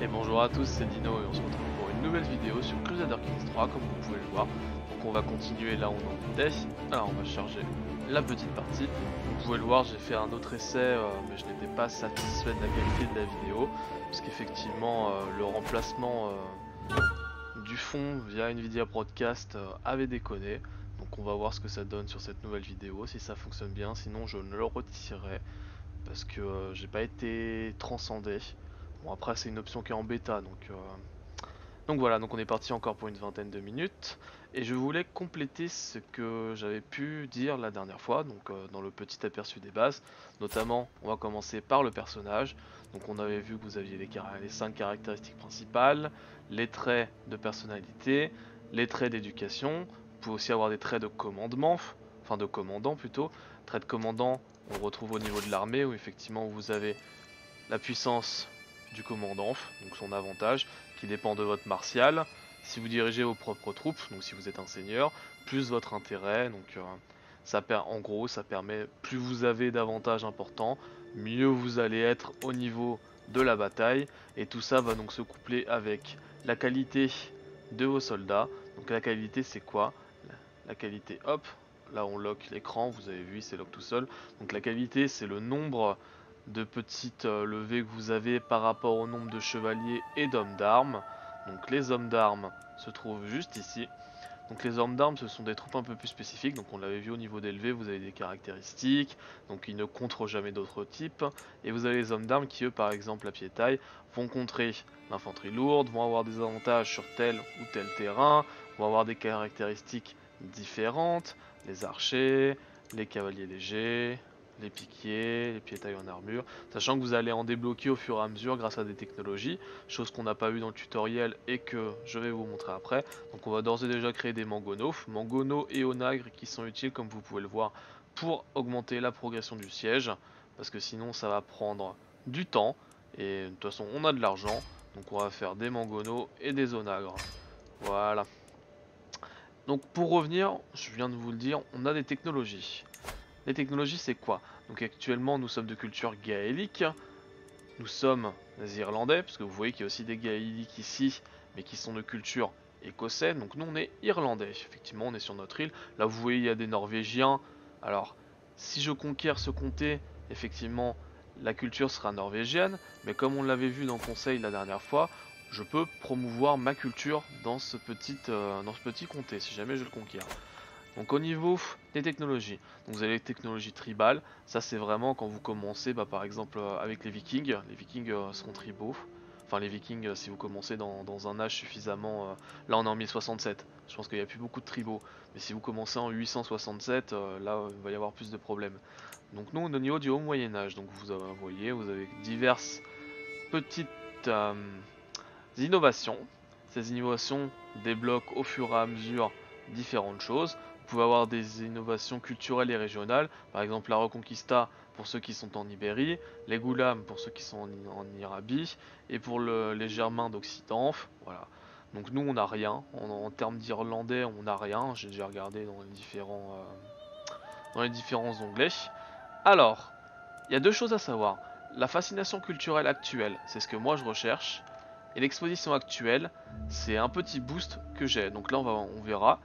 Et bonjour à tous, c'est Dino et on se retrouve pour une nouvelle vidéo sur Crusader Kings 3 comme vous pouvez le voir. Donc on va continuer là où on en était. Alors on va charger la petite partie. Vous pouvez le voir, j'ai fait un autre essai euh, mais je n'étais pas satisfait de la qualité de la vidéo. Parce qu'effectivement euh, le remplacement euh, du fond via Nvidia Broadcast avait déconné. Donc on va voir ce que ça donne sur cette nouvelle vidéo, si ça fonctionne bien, sinon je ne le retirerai. Parce que j'ai pas été transcendé. Bon après c'est une option qui est en bêta donc... Euh, donc voilà, donc on est parti encore pour une vingtaine de minutes. Et je voulais compléter ce que j'avais pu dire la dernière fois, donc euh, dans le petit aperçu des bases. Notamment, on va commencer par le personnage. Donc on avait vu que vous aviez les, les 5 caractéristiques principales, les traits de personnalité, les traits d'éducation. Vous pouvez aussi avoir des traits de commandement, enfin de commandant plutôt. Traits de commandant, on retrouve au niveau de l'armée où effectivement vous avez la puissance du commandant, donc son avantage, qui dépend de votre martial. Si vous dirigez vos propres troupes, donc si vous êtes un seigneur, plus votre intérêt, donc euh, ça en gros ça permet plus vous avez d'avantages importants, mieux vous allez être au niveau de la bataille, et tout ça va donc se coupler avec la qualité de vos soldats. Donc la qualité c'est quoi? La qualité, hop, là on lock l'écran, vous avez vu c'est lock tout seul. Donc la qualité c'est le nombre de petites euh, levées que vous avez par rapport au nombre de chevaliers et d'hommes d'armes. Donc les hommes d'armes se trouvent juste ici. Donc les hommes d'armes ce sont des troupes un peu plus spécifiques, donc on l'avait vu au niveau d'élevé, vous avez des caractéristiques, donc ils ne contrent jamais d'autres types. Et vous avez les hommes d'armes qui eux par exemple à pied taille vont contrer l'infanterie lourde, vont avoir des avantages sur tel ou tel terrain, vont avoir des caractéristiques différentes, les archers, les cavaliers légers, les piquiers, les pieds en armure, sachant que vous allez en débloquer au fur et à mesure grâce à des technologies, chose qu'on n'a pas vu dans le tutoriel et que je vais vous montrer après. Donc on va d'ores et déjà créer des mangonos, mangonos et onagres qui sont utiles comme vous pouvez le voir pour augmenter la progression du siège, parce que sinon ça va prendre du temps, et de toute façon on a de l'argent, donc on va faire des mangonos et des onagres. Voilà. Donc pour revenir, je viens de vous le dire, on a des technologies. Les technologies, c'est quoi? Donc actuellement, nous sommes de culture gaélique. Nous sommes des Irlandais, parce que vous voyez qu'il y a aussi des gaéliques ici, mais qui sont de culture écossais. Donc nous, on est Irlandais. Effectivement, on est sur notre île. Là, vous voyez, il y a des Norvégiens. Alors, si je conquiers ce comté, effectivement, la culture sera norvégienne. Mais comme on l'avait vu dans le conseil la dernière fois, je peux promouvoir ma culture dans ce petit, euh, dans ce petit comté, si jamais je le conquiers. Donc au niveau des technologies, donc vous avez les technologies tribales, ça c'est vraiment quand vous commencez bah, par exemple euh, avec les vikings, les vikings euh, sont tribaux, enfin les vikings euh, si vous commencez dans, un âge suffisamment, là on est en 1067, je pense qu'il n'y a plus beaucoup de tribaux, mais si vous commencez en 867, là il va y avoir plus de problèmes. Donc nous au niveau du haut moyen âge, donc vous voyez, vous avez diverses petites innovations, ces innovations débloquent au fur et à mesure différentes choses pouvez avoir des innovations culturelles et régionales, par exemple la Reconquista pour ceux qui sont en Ibérie, les Goulam pour ceux qui sont en, Arabie, et pour les Germains d'Occident, voilà. Donc nous on n'a rien, en, termes d'Irlandais on n'a rien, j'ai déjà regardé dans les différents, euh, dans les différents onglets. Alors, il y a deux choses à savoir. La fascination culturelle actuelle, c'est ce que moi je recherche, et l'exposition actuelle, c'est un petit boost que j'ai. Donc là on verra.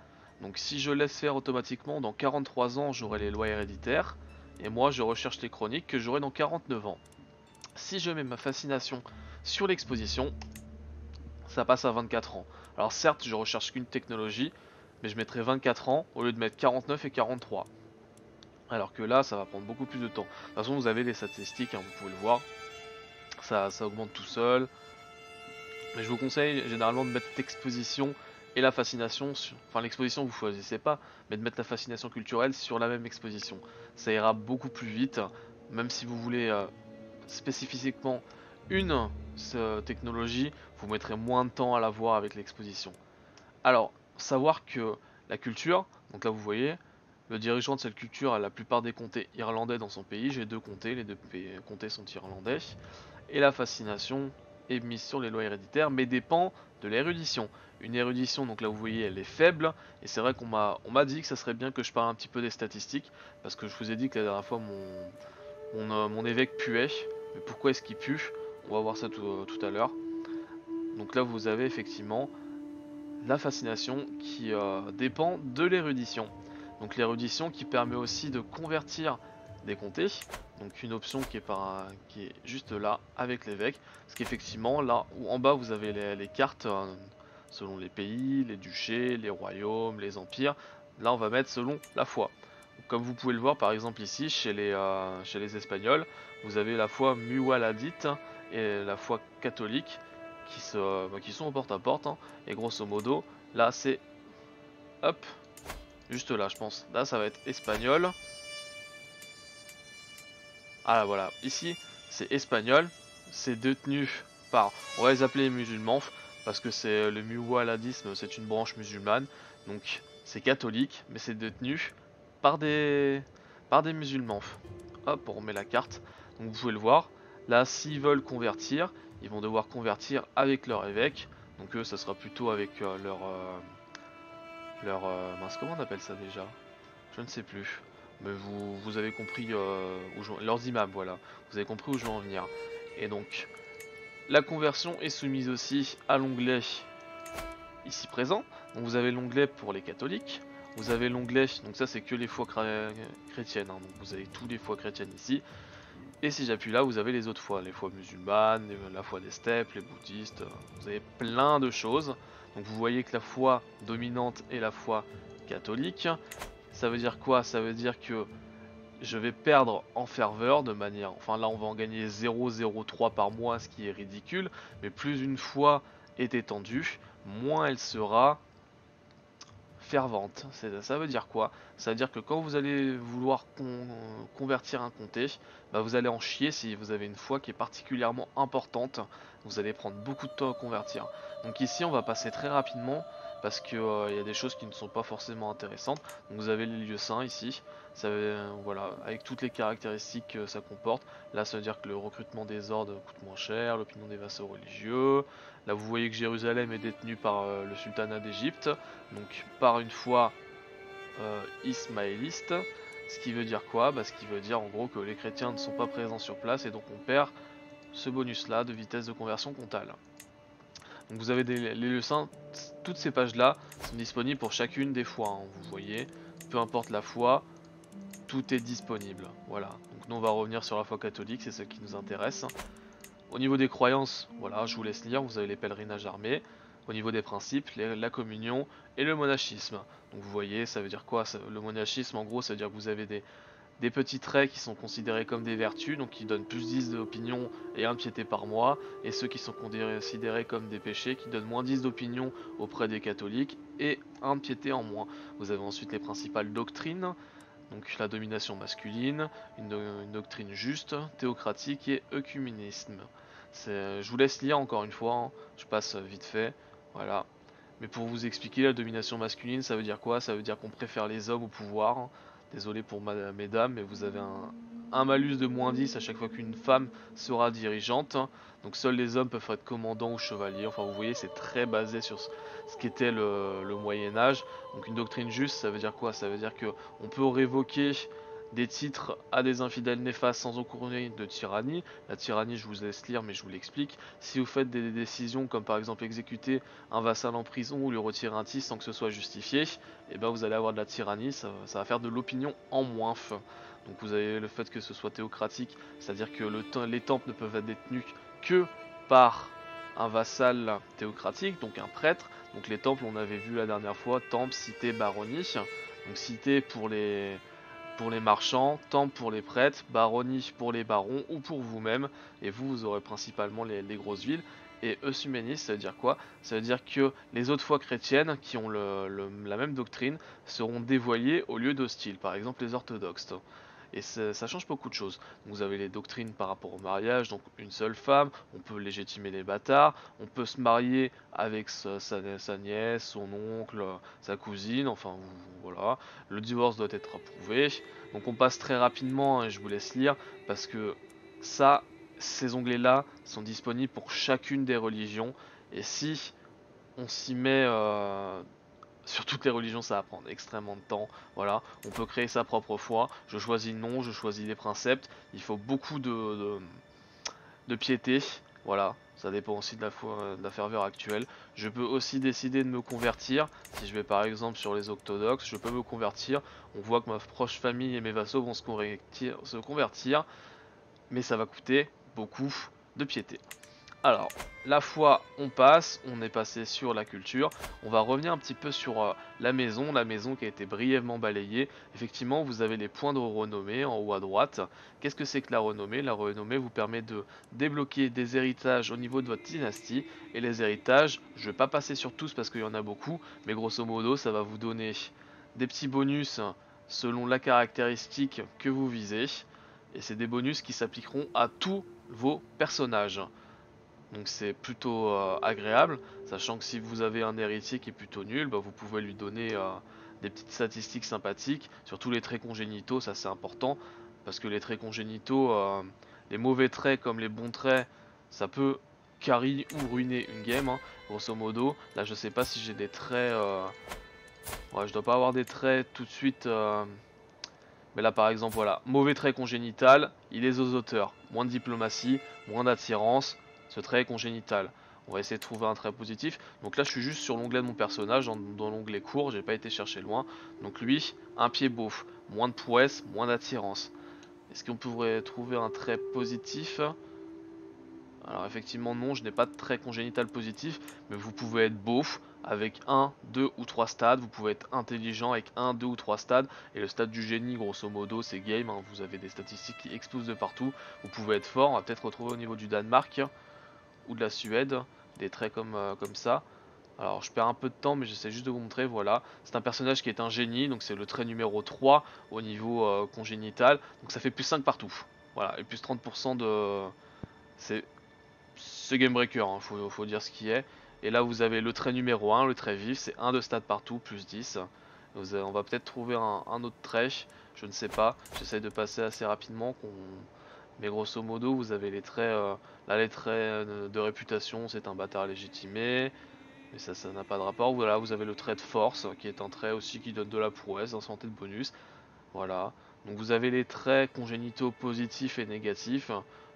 Donc si je laisse faire automatiquement, dans 43 ans, j'aurai les lois héréditaires. Et moi, je recherche les chroniques que j'aurai dans 49 ans. Si je mets ma fascination sur l'exposition, ça passe à 24 ans. Alors certes, je recherche qu'une technologie, mais je mettrai 24 ans au lieu de mettre 49 et 43. Alors que là, ça va prendre beaucoup plus de temps. De toute façon, vous avez les statistiques, hein, vous pouvez le voir. Ça, ça augmente tout seul. Mais je vous conseille généralement de mettre exposition et la fascination, enfin l'exposition vous choisissez pas, mais de mettre la fascination culturelle sur la même exposition. Ça ira beaucoup plus vite, même si vous voulez euh, spécifiquement une technologie, vous mettrez moins de temps à la voir avec l'exposition. Alors, savoir que la culture, donc là vous voyez, le dirigeant de cette culture a la plupart des comtés irlandais dans son pays, j'ai deux comtés, les deux comtés sont irlandais, et la fascination mise sur les lois héréditaires, mais dépend de l'érudition une érudition, donc là vous voyez elle est faible, et c'est vrai qu'on m'a dit que ça serait bien que je parle un petit peu des statistiques, parce que je vous ai dit que la dernière fois mon, mon, euh, évêque puait, mais pourquoi est-ce qu'il pue? On va voir ça tout, euh, à l'heure. Donc là vous avez effectivement la fascination qui euh, dépend de l'érudition. Donc l'érudition qui permet aussi de convertir des comtés. Donc une option qui est, par, qui est juste là avec l'évêque. Parce qu'effectivement là où en bas vous avez les, cartes euh, selon les pays, les duchés, les royaumes, les empires. Là on va mettre selon la foi. comme vous pouvez le voir par exemple ici chez les, euh, chez les Espagnols, vous avez la foi mualadite et la foi catholique qui, bah, sont porte-à-porte. Hein. Et grosso modo, là c'est... Hop, juste là je pense. Là ça va être espagnol. Ah là voilà, ici c'est espagnol. C'est détenu par, on va les appeler musulmans, parce que c'est le muwaladisme, c'est une branche musulmane. Donc c'est catholique, mais c'est détenu par des, par des musulmans. Hop, on remet la carte. Donc vous pouvez le voir. Là, s'ils veulent convertir, ils vont devoir convertir avec leur évêque. Donc eux, ça sera plutôt avec euh, leur... Euh, leur... Euh, mince, comment on appelle ça déjà? Je ne sais plus. Mais vous, avez compris où je... Leurs imams, voilà. Vous avez compris où je veux en venir. Et donc, la conversion est soumise aussi à l'onglet ici présent. Donc vous avez l'onglet pour les catholiques. Vous avez l'onglet, donc ça c'est que les foi chrétiennes. Hein. donc vous avez tous les foi chrétiennes ici. Et si j'appuie là, vous avez les autres fois, les fois musulmanes, la foi des steppes, les bouddhistes, vous avez plein de choses. Donc vous voyez que la foi dominante est la foi catholique. Ça veut dire quoi? Ça veut dire que je vais perdre en ferveur de manière... Enfin là on va en gagner 0,03 par mois, ce qui est ridicule. Mais plus une foi est étendue, moins elle sera fervente. Ça veut dire quoi? Ça veut dire que quand vous allez vouloir convertir un comté, bah vous allez en chier si vous avez une foi qui est particulièrement importante. Vous allez prendre beaucoup de temps à convertir. Donc ici on va passer très rapidement parce qu'il euh, y a des choses qui ne sont pas forcément intéressantes. Donc vous avez les lieux saints ici, ça voilà, avec toutes les caractéristiques que ça comporte. Là ça veut dire que le recrutement des ordres coûte moins cher, l'opinion des vassaux religieux. Là vous voyez que Jérusalem est détenue par euh, le sultanat d'Égypte, donc par une foi euh, ismaéliste. Ce qui veut dire quoi? Bah, Ce qui veut dire en gros que les chrétiens ne sont pas présents sur place et donc on perd ce bonus là de vitesse de conversion comptable. Donc vous avez les lieux saints, toutes ces pages là sont disponibles pour chacune des fois, hein, vous voyez, peu importe la foi, tout est disponible, voilà. Donc nous on va revenir sur la foi catholique, c'est ce qui nous intéresse. Au niveau des croyances, voilà, je vous laisse lire, vous avez les pèlerinages armés. Au niveau des principes, la communion et le monachisme. Donc vous voyez, ça veut dire quoi? Le monachisme, en gros, ça veut dire que vous avez des, des petits traits qui sont considérés comme des vertus, donc qui donnent plus 10 d'opinion et un piété par mois, et ceux qui sont considérés comme des péchés, qui donnent moins 10 d'opinion auprès des catholiques et un piété en moins. Vous avez ensuite les principales doctrines, donc la domination masculine, une, doctrine juste, théocratique et œcuménisme. Je vous laisse lire encore une fois, hein. je passe vite fait, voilà. Mais pour vous expliquer, la domination masculine, ça veut dire quoi? Ça veut dire qu'on préfère les hommes au pouvoir, Désolé pour mesdames, mais vous avez un, malus de moins 10 à chaque fois qu'une femme sera dirigeante. Donc seuls les hommes peuvent être commandants ou chevaliers. Enfin vous voyez c'est très basé sur ce, qu'était le, le Moyen Âge. Donc une doctrine juste ça veut dire quoi? Ça veut dire qu'on peut révoquer des titres à des infidèles néfastes sans encourir de tyrannie. La tyrannie, je vous laisse lire, mais je vous l'explique. Si vous faites des décisions comme par exemple exécuter un vassal en prison ou lui retirer un titre sans que ce soit justifié, eh ben vous allez avoir de la tyrannie, ça, va faire de l'opinion en moins. Donc vous avez le fait que ce soit théocratique, c'est-à-dire que le, les temples ne peuvent être détenus que par un vassal théocratique, donc un prêtre. Donc les temples, on avait vu la dernière fois, temple, cité, baronnie. Donc cité pour les, pour les marchands, temple pour les prêtres, baronnie pour les barons ou pour vous-même. Et vous, vous aurez principalement les, grosses villes. Et eushuménisme, ça veut dire quoi? Ça veut dire que les autres foi chrétiennes qui ont la même doctrine seront dévoyées au lieu d'hostiles, par exemple les orthodoxes. Et ça, change beaucoup de choses. Vous avez les doctrines par rapport au mariage, donc une seule femme, on peut légitimer les bâtards, on peut se marier avec sa, nièce, son oncle, sa cousine, enfin voilà. Le divorce doit être approuvé. Donc on passe très rapidement et je vous laisse lire parce que ça, ces onglets-là sont disponibles pour chacune des religions. Et si on s'y met euh, sur toutes les religions, ça va prendre extrêmement de temps. Voilà, on peut créer sa propre foi. Je choisis le nom, je choisis les préceptes. Il faut beaucoup de, de, piété. Voilà, Ça dépend aussi de la, de la, ferveur actuelle. Je peux aussi décider de me convertir. Si je vais par exemple sur les orthodoxes, je peux me convertir. On voit que ma proche famille et mes vassaux vont se convertir mais ça va coûter beaucoup de piété. Alors, la foi, on passe, on est passé sur la culture. On va revenir un petit peu sur euh, la maison, la maison qui a été brièvement balayée. Effectivement, vous avez les points de renommée en haut à droite. Qu'est-ce que c'est que la renommée? La renommée vous permet de débloquer des héritages au niveau de votre dynastie. Et les héritages, je ne vais pas passer sur tous parce qu'il y en a beaucoup, mais grosso modo, ça va vous donner des petits bonus selon la caractéristique que vous visez. Et c'est des bonus qui s'appliqueront à tous vos personnages. Donc c'est plutôt euh, agréable, sachant que si vous avez un héritier qui est plutôt nul, bah, vous pouvez lui donner euh, des petites statistiques sympathiques, surtout les traits congénitaux, ça c'est important, parce que les traits congénitaux, euh, les mauvais traits comme les bons traits, ça peut carry ou ruiner une game, hein, grosso modo. Là je sais pas si j'ai des traits... Ouais, je dois pas avoir des traits tout de suite mais là par exemple voilà, mauvais trait congénital, il est aux auteurs. Moins de diplomatie, moins d'attirance, ce trait est congénital. On va essayer de trouver un trait positif. Donc là je suis juste sur l'onglet de mon personnage, dans, l'onglet court, j'ai pas été chercher loin. Donc lui, un pied beauf, moins de prouesse, moins d'attirance. Est-ce qu'on pourrait trouver un trait positif? Alors effectivement non, je n'ai pas de trait congénital positif, mais vous pouvez être beauf avec 1, 2 ou 3 stades, vous pouvez être intelligent avec 1, 2 ou 3 stades, et le stade du génie grosso modo c'est game, hein. vous avez des statistiques qui explosent de partout, vous pouvez être fort, on va peut-être retrouver au niveau du Danemark ou de la Suède, des traits comme, euh, comme ça. Alors je perds un peu de temps mais j'essaie juste de vous montrer, voilà. C'est un personnage qui est un génie, donc c'est le trait numéro 3 au niveau euh, congénital, donc ça fait plus 5 partout. Voilà, et plus 30% de... C'est Game Breaker, hein, faut, dire ce qui est. Et là vous avez le trait numéro 1, le trait vif, c'est 1 de stade partout, plus 10. on va peut-être trouver un, autre trait, je ne sais pas. J'essaye de passer assez rapidement. Mais grosso modo, vous avez les traits, euh, là euh, de réputation, c'est un bâtard légitimé. Mais ça, ça n'a pas de rapport. Voilà, vous avez le trait de force, qui est un trait aussi qui donne de la prouesse, un santé de bonus. Voilà. Donc vous avez les traits congénitaux positifs et négatifs.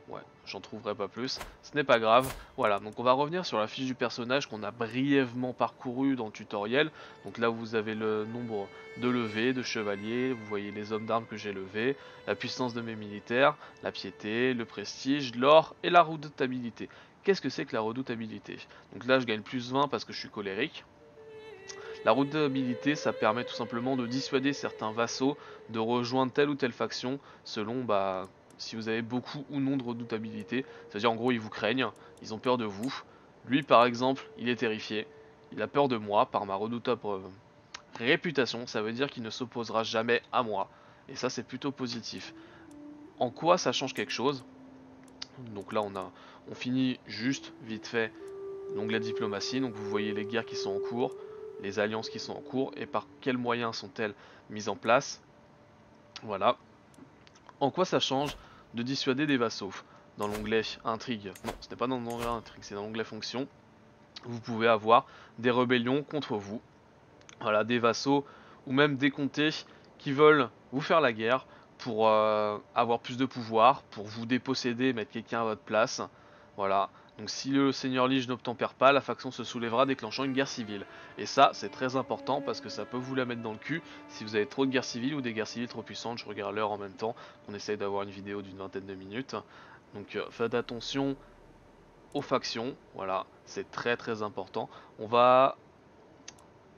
Ouais, j'en trouverai pas plus. Ce n'est pas grave. Voilà, donc on va revenir sur la fiche du personnage qu'on a brièvement parcouru dans le tutoriel. Donc là, vous avez le nombre de levées, de chevaliers. Vous voyez les hommes d'armes que j'ai levés, la puissance de mes militaires, la piété, le prestige, l'or et la redoutabilité. Qu'est-ce que c'est que la redoutabilité? Donc là, je gagne plus 20 parce que je suis colérique. La redoutabilité, ça permet tout simplement de dissuader certains vassaux de rejoindre telle ou telle faction selon bah, si vous avez beaucoup ou non de redoutabilité. C'est-à-dire en gros ils vous craignent, ils ont peur de vous. Lui par exemple, il est terrifié. Il a peur de moi par ma redoutable euh, réputation. Ça veut dire qu'il ne s'opposera jamais à moi. Et ça c'est plutôt positif. En quoi ça change quelque chose? Donc là on a on finit juste vite fait l'onglet diplomatie. Donc vous voyez les guerres qui sont en cours, les alliances qui sont en cours et par quels moyens sont-elles mises en place? Voilà. En quoi ça change? De dissuader des vassaux. Dans l'onglet intrigue, non, ce n'est pas dans l'onglet intrigue, c'est dans l'onglet fonction. Vous pouvez avoir des rébellions contre vous. Voilà, des vassaux ou même des comtés qui veulent vous faire la guerre pour euh, avoir plus de pouvoir, pour vous déposséder, mettre quelqu'un à votre place. Voilà, donc si le seigneur Lige n'obtempère pas, la faction se soulèvera déclenchant une guerre civile. Et ça, c'est très important parce que ça peut vous la mettre dans le cul si vous avez trop de guerres civiles ou des guerres civiles trop puissantes. Je regarde l'heure en même temps, on essaye d'avoir une vidéo d'une vingtaine de minutes. Donc euh, faites attention aux factions, voilà, c'est très très important. On va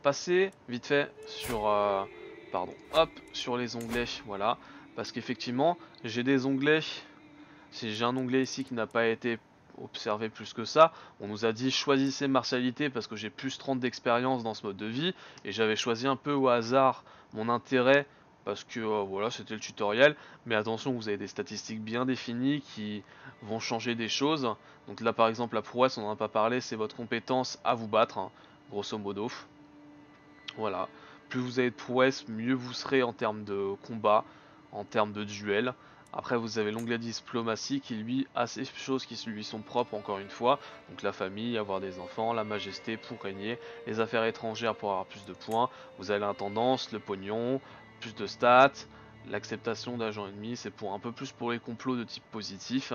passer vite fait sur, euh, pardon, hop, sur les onglets, voilà. Parce qu'effectivement, j'ai des onglets, si j'ai un onglet ici qui n'a pas été observé plus que ça. On nous a dit choisissez martialité parce que j'ai plus 30 d'expérience dans ce mode de vie. Et j'avais choisi un peu au hasard mon intérêt parce que euh, voilà c'était le tutoriel. Mais attention vous avez des statistiques bien définies qui vont changer des choses. Donc là par exemple la prouesse on n'en a pas parlé c'est votre compétence à vous battre hein, grosso modo. Voilà. Plus vous avez de prouesse mieux vous serez en termes de combat, en termes de duel. Après vous avez l'onglet diplomatie qui lui a ces choses qui lui sont propres encore une fois. Donc la famille, avoir des enfants, la majesté pour régner, les affaires étrangères pour avoir plus de points. Vous avez l'intendance, le pognon, plus de stats, l'acceptation d'agents ennemis, c'est pour un peu plus pour les complots de type positif.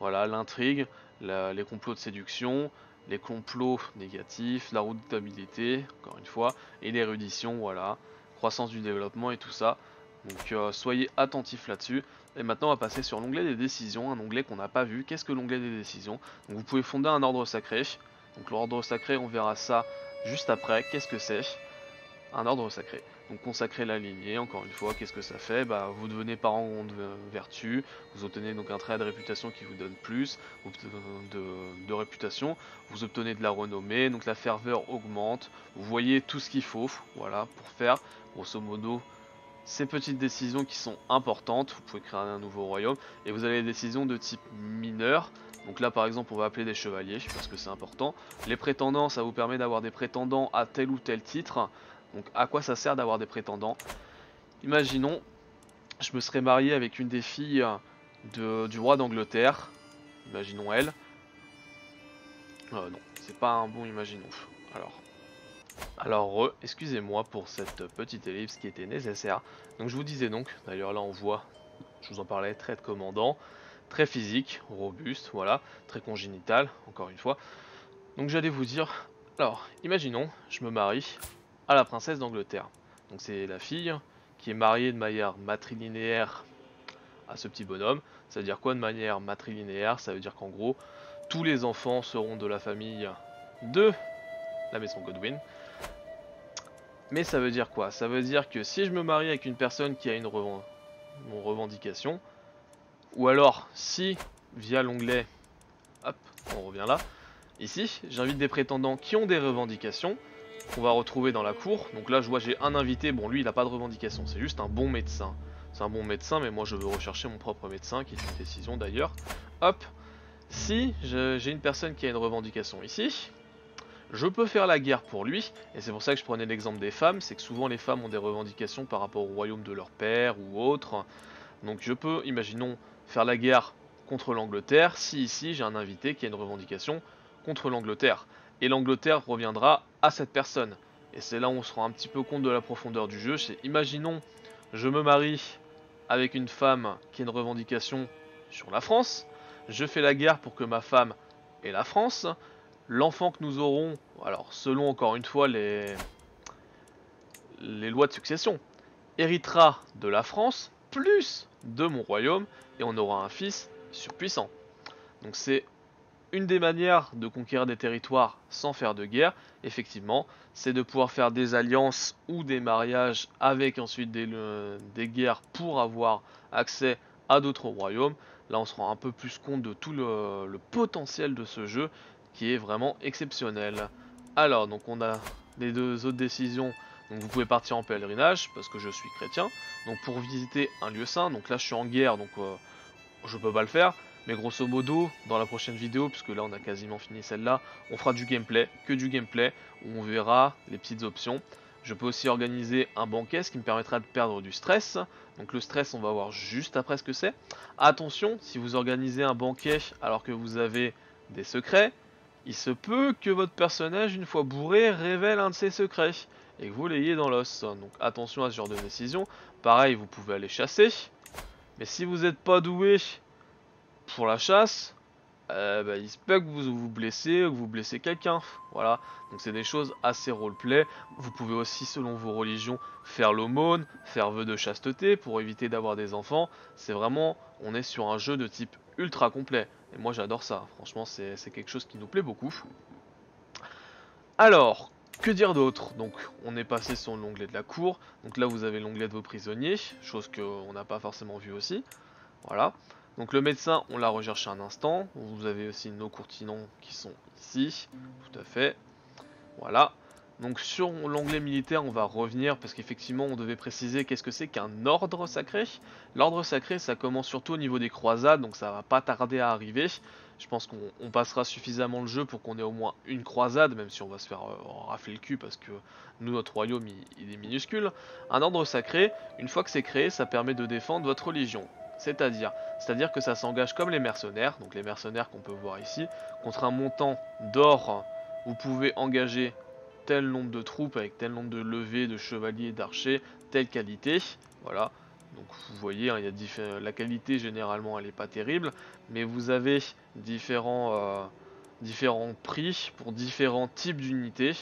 Voilà, l'intrigue, les complots de séduction, les complots négatifs, la redoutabilité, encore une fois, et l'érudition, voilà, croissance du développement et tout ça. Donc euh, soyez attentifs là-dessus. Et maintenant on va passer sur l'onglet des décisions, un onglet qu'on n'a pas vu. Qu'est-ce que l'onglet des décisions? Donc vous pouvez fonder un ordre sacré. Donc l'ordre sacré, on verra ça juste après. Qu'est-ce que c'est? Un ordre sacré. Donc consacrer la lignée, encore une fois, qu'est-ce que ça fait? Bah, Vous devenez parent de vertu, vous obtenez donc un trait de réputation qui vous donne plus de, de, réputation, vous obtenez de la renommée, donc la ferveur augmente, vous voyez tout ce qu'il faut, voilà, pour faire, grosso modo, ces petites décisions qui sont importantes, vous pouvez créer un nouveau royaume, et vous avez des décisions de type mineur, donc là par exemple on va appeler des chevaliers, parce que c'est important. Les prétendants, ça vous permet d'avoir des prétendants à tel ou tel titre, donc à quoi ça sert d'avoir des prétendants? Imaginons, je me serais marié avec une des filles du roi d'Angleterre. Imaginons elle. Euh, non, c'est pas un bon imaginons. Alors, alors excusez-moi pour cette petite ellipse qui était nécessaire. Donc je vous disais donc, d'ailleurs là on voit, je vous en parlais, trait de commandant, très physique, robuste, voilà, très congénital, encore une fois. Donc j'allais vous dire, alors imaginons, je me marie à la princesse d'Angleterre. Donc c'est la fille qui est mariée de manière matrilinéaire à ce petit bonhomme. Ça veut dire quoi de manière matrilinéaire? Ça veut dire qu'en gros, tous les enfants seront de la famille de la maison Godwin. Mais ça veut dire quoi? Ça veut dire que si je me marie avec une personne qui a une revendication, ou alors si, via l'onglet, hop, on revient là, ici, j'invite des prétendants qui ont des revendications, qu'on va retrouver dans la cour. Donc là, je vois, j'ai un invité. Bon, lui, il n'a pas de revendication. C'est juste un bon médecin. C'est un bon médecin, mais moi, je veux rechercher mon propre médecin, qui est une décision d'ailleurs. Hop. Si j'ai une personne qui a une revendication ici, je peux faire la guerre pour lui. Et c'est pour ça que je prenais l'exemple des femmes. C'est que souvent, les femmes ont des revendications par rapport au royaume de leur père ou autre. Donc je peux, imaginons, faire la guerre contre l'Angleterre si ici j'ai un invité qui a une revendication contre l'Angleterre et l'Angleterre reviendra à cette personne. Et c'est là où on se rend un petit peu compte de la profondeur du jeu. C'est imaginons, je me marie avec une femme qui a une revendication sur la France. Je fais la guerre pour que ma femme ait la France. L'enfant que nous aurons, alors selon encore une fois les, les lois de succession, héritera de la France plus de mon royaume et on aura un fils surpuissant. Donc c'est une des manières de conquérir des territoires sans faire de guerre, effectivement, c'est de pouvoir faire des alliances ou des mariages avec ensuite des, des guerres pour avoir accès à d'autres royaumes. Là, on se rend un peu plus compte de tout le, potentiel de ce jeu qui est vraiment exceptionnel. Alors, donc on a les deux autres décisions. Donc vous pouvez partir en pèlerinage parce que je suis chrétien. Donc pour visiter un lieu saint. Donc là, je suis en guerre, donc euh, je peux pas le faire. Mais grosso modo, dans la prochaine vidéo, puisque là on a quasiment fini celle-là, on fera du gameplay, que du gameplay, où on verra les petites options. Je peux aussi organiser un banquet, ce qui me permettra de perdre du stress. Donc le stress, on va voir juste après ce que c'est. Attention, si vous organisez un banquet alors que vous avez des secrets, il se peut que votre personnage, une fois bourré, révèle un de ses secrets et que vous l'ayez dans l'os. Donc attention à ce genre de décision. Pareil, vous pouvez aller chasser. Mais si vous n'êtes pas doué pour la chasse, euh, bah, il se peut que vous vous blessez ou que vous blessez quelqu'un. Voilà, donc c'est des choses assez roleplay. Vous pouvez aussi, selon vos religions, faire l'aumône, faire vœu de chasteté pour éviter d'avoir des enfants. C'est vraiment, on est sur un jeu de type ultra complet. Et moi j'adore ça, franchement c'est quelque chose qui nous plaît beaucoup. Alors, que dire d'autre? Donc on est passé sur l'onglet de la cour. Donc là vous avez l'onglet de vos prisonniers, chose qu'on n'a pas forcément vu aussi. Voilà. Donc le médecin, on l'a recherché un instant. Vous avez aussi nos courtinons qui sont ici. Tout à fait. Voilà. Donc sur l'onglet militaire, on va revenir parce qu'effectivement, on devait préciser qu'est-ce que c'est qu'un ordre sacré. L'ordre sacré, ça commence surtout au niveau des croisades, donc ça va pas tarder à arriver. Je pense qu'on passera suffisamment le jeu pour qu'on ait au moins une croisade, même si on va se faire euh, rafler le cul parce que nous, notre royaume, il est minuscule. Un ordre sacré, une fois que c'est créé, ça permet de défendre votre religion. C'est-à-dire C'est-à-dire que ça s'engage comme les mercenaires, donc les mercenaires qu'on peut voir ici, contre un montant d'or, vous pouvez engager tel nombre de troupes avec tel nombre de levées, de chevaliers, d'archers, telle qualité, voilà. Donc vous voyez, hein, y a la qualité généralement elle n'est pas terrible, mais vous avez différents, euh, différents prix pour différents types d'unités.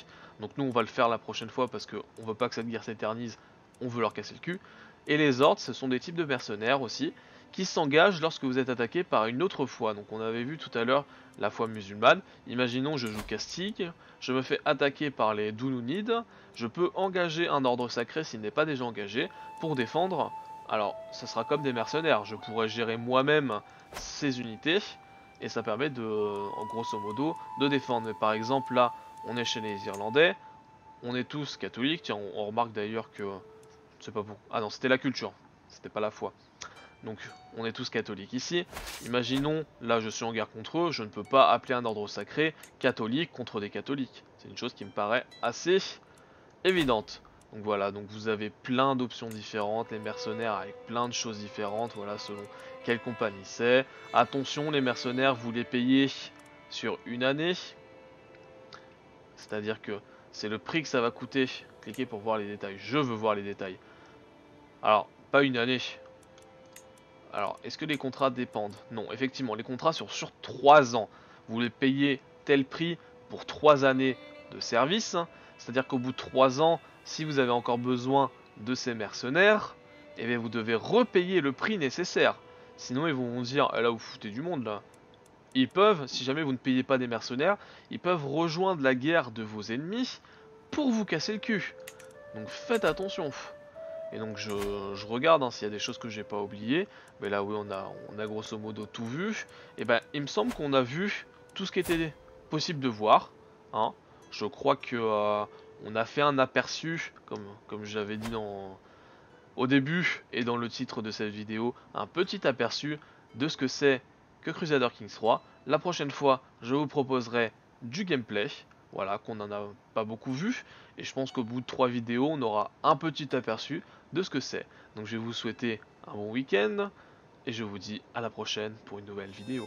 Donc nous on va le faire la prochaine fois parce qu'on veut pas que cette guerre s'éternise, on veut leur casser le cul. Et les ordres, ce sont des types de mercenaires aussi, qui s'engagent lorsque vous êtes attaqué par une autre foi. Donc on avait vu tout à l'heure la foi musulmane. Imaginons je joue Castique, je me fais attaquer par les Dununides, je peux engager un ordre sacré s'il n'est pas déjà engagé pour défendre alors, ça sera comme des mercenaires. Je pourrais gérer moi-même ces unités. Et ça permet de, en grosso modo, de défendre. Mais par exemple, là, on est chez les Irlandais. On est tous catholiques. Tiens, on, remarque d'ailleurs que... Sais pas pourquoi. Ah non, c'était la culture. C'était pas la foi. Donc, on est tous catholiques ici. Imaginons, là, je suis en guerre contre eux. Je ne peux pas appeler un ordre sacré catholique contre des catholiques. C'est une chose qui me paraît assez évidente. Donc voilà, donc vous avez plein d'options différentes, les mercenaires avec plein de choses différentes, voilà, selon quelle compagnie c'est. Attention, les mercenaires, vous les payez sur une année. C'est-à-dire que c'est le prix que ça va coûter. Cliquez pour voir les détails. Je veux voir les détails. Alors, pas une année. Alors, est-ce que les contrats dépendent? Non, effectivement, les contrats sont sur 3 ans. Vous les payez tel prix pour 3 années de service. C'est-à-dire qu'au bout de 3 ans, si vous avez encore besoin de ces mercenaires, eh vous devez repayer le prix nécessaire. Sinon ils vont vous dire, eh là vous foutez du monde là. Ils peuvent, si jamais vous ne payez pas des mercenaires, ils peuvent rejoindre la guerre de vos ennemis pour vous casser le cul. Donc faites attention. Et donc je, regarde hein, s'il y a des choses que j'ai pas oubliées. Mais là oui on a, grosso modo tout vu. Et ben il me semble qu'on a vu tout ce qui était possible de voir. Hein. Je crois que euh, on a fait un aperçu, comme, j'avais dit au début et dans le titre de cette vidéo, un petit aperçu de ce que c'est que Crusader Kings 3. La prochaine fois, je vous proposerai du gameplay, voilà, qu'on n'en a pas beaucoup vu, et je pense qu'au bout de trois vidéos, on aura un petit aperçu de ce que c'est. Donc je vais vous souhaiter un bon week-end, et je vous dis à la prochaine pour une nouvelle vidéo.